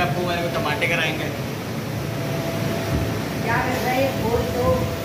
आपको टमाटे कराएँगे। क्या कर रहा है? बोल तो।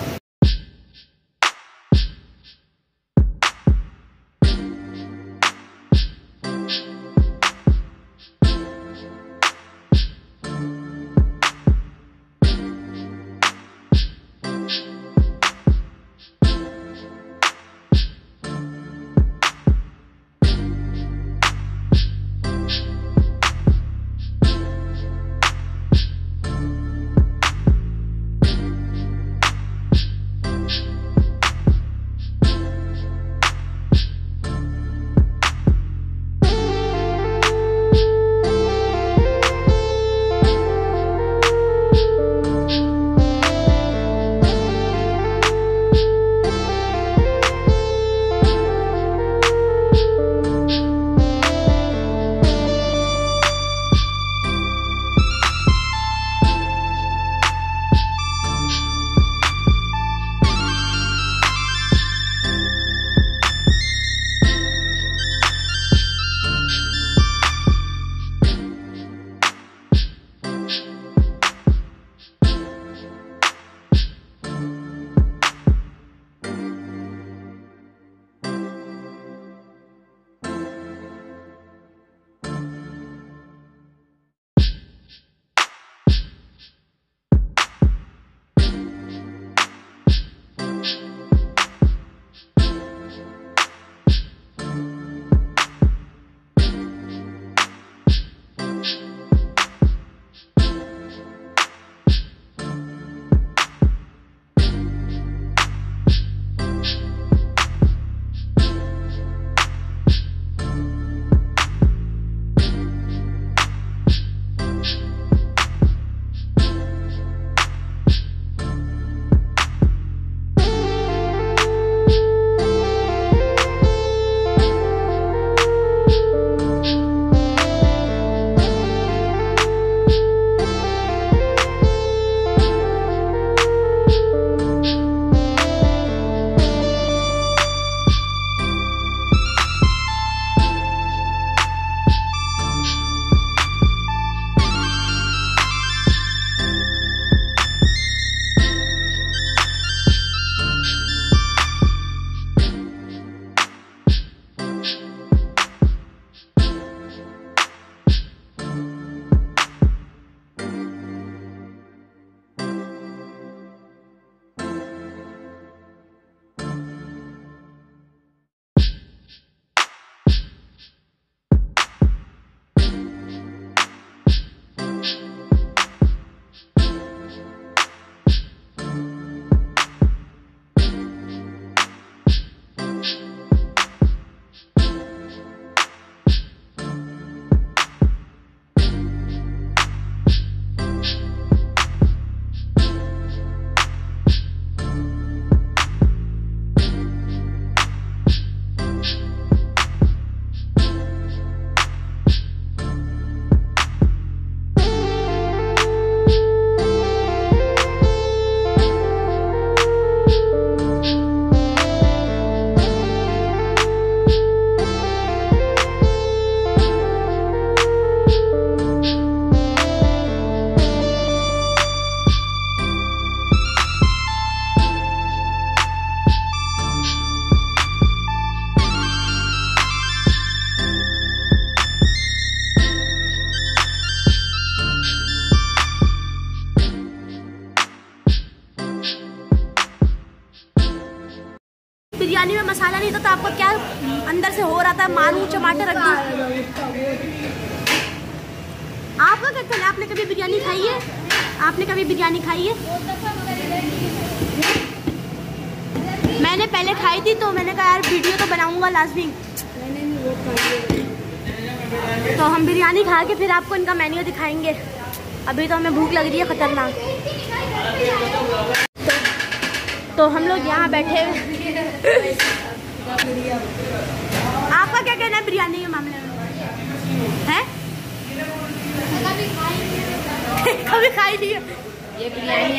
मसाला नहीं था तो आपको क्या अंदर से हो रहा था? मारू टमाटर रख दी। आपका क्या चल आपने कभी बिरयानी खाई है? आपने कभी बिरयानी खाई है? मैंने पहले खाई थी तो मैंने कहा, यार, वीडियो तो बनाऊँगा लाजमी। तो हम बिरयानी खा के फिर आपको इनका मेन्यू दिखाएँगे। अभी तो हमें भूख लग रही है, ख़तरनाक। तो हम लोग यहाँ बैठे आपका क्या कहना है बिरयानी के मामले में? है? कभी खाई नहीं है। ये बिरयानी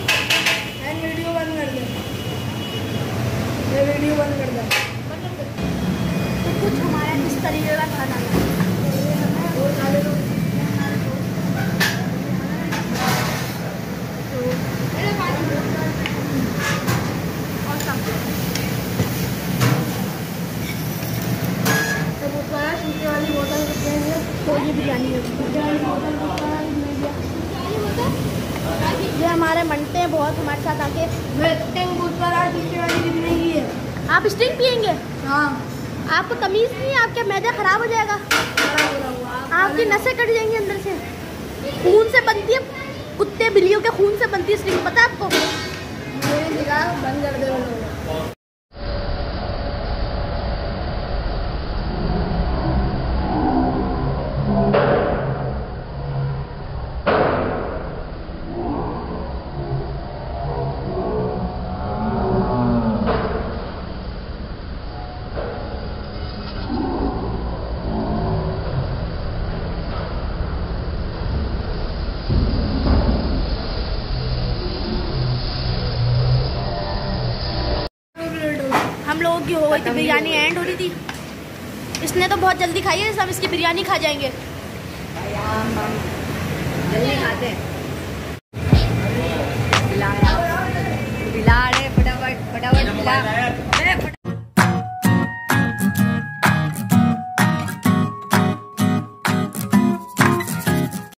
ये वीडियो बंद कर दे। तो कुछ हमारा इस तरीके का खाना है। सब तो तो ये बिरयानी बिरयानी बोतल ये हमारे मनते हैं बहुत हमारे साथ आके। है। आप स्ट्रिंग पियेंगे? हाँ। आपको तमीज़ नहीं है? आपका मैदा खराब हो जाएगा। आपकी नशे कट जाएँगी अंदर से। खून से बनती है कुत्ते बिल्लियों के खून से बनती है स्ट्रिंग पता है आपको? बंद कर दे वो लोग हम लोगों की गई थी बिरयानी एंड हो रही थी। इसने तो बहुत जल्दी खाई है सब इसकी बिरयानी खा जाएँगे। जल्दी खाते हैं।